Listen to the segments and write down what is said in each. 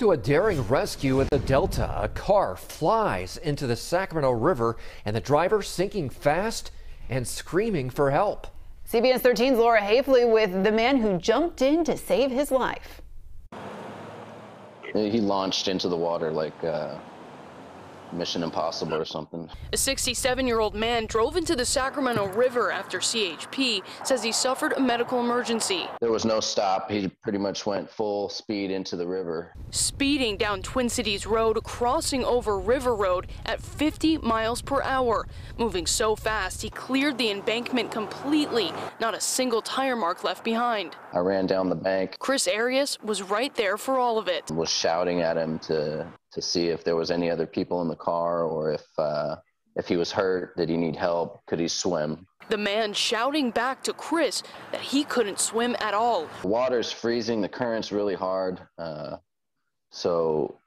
To a daring rescue at the Delta, a car flies into the Sacramento River and the driver sinking fast and screaming for help. CBS 13's Laura Haefeli with the man who jumped in to save his life. He launched into the water like uh, Mission Impossible or something. A 67 year old man drove into the Sacramento River after CHP says he suffered a medical emergency. There was no stop. He pretty much went full speed into the river. Speeding down Twin Cities Road, crossing over River Road at 50 miles per hour. Moving so fast, he cleared the embankment completely. Not a single tire mark left behind. I ran down the bank. Chris Arias was right there for all of it. Was shouting at him to to see if there was any other people in the car or if uh, if he was hurt, did he need help, could he swim? The man shouting back to Chris that he couldn't swim at all. The water's freezing, the current's really hard, uh, so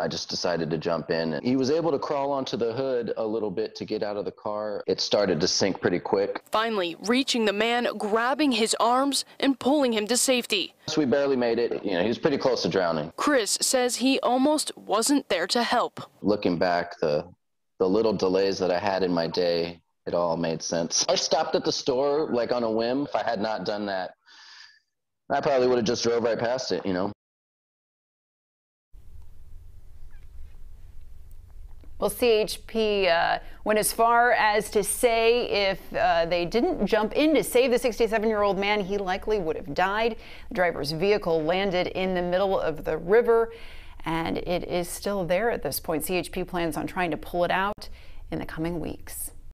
I just decided to jump in. He was able to crawl onto the hood a little bit to get out of the car. It started to sink pretty quick. Finally, reaching the man, grabbing his arms and pulling him to safety. We barely made it. You know, he was pretty close to drowning. Chris says he almost wasn't there to help. Looking back, the the little delays that I had in my day, it all made sense. I stopped at the store like on a whim. If I had not done that, I probably would have just drove right past it, you know. Well, CHP uh, went as far as to say if uh, they didn't jump in to save the 67 year old man, he likely would have died. The driver's vehicle landed in the middle of the river, and it is still there at this point. CHP plans on trying to pull it out in the coming weeks.